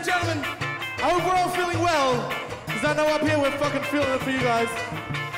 and gentlemen, I hope we're all feeling well, because I know up here we're fucking feeling it for you guys.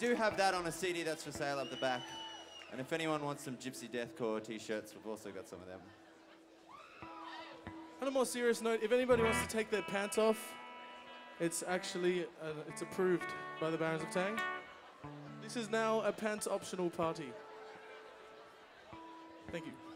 Do have that on a CD that's for sale up the back. And if anyone wants some Gypsy Deathcore t-shirts, we've also got some of them. On a more serious note, if anybody wants to take their pants off, it's actually uh, it's approved by the Barons of Tang. This is now a pants optional party. Thank you.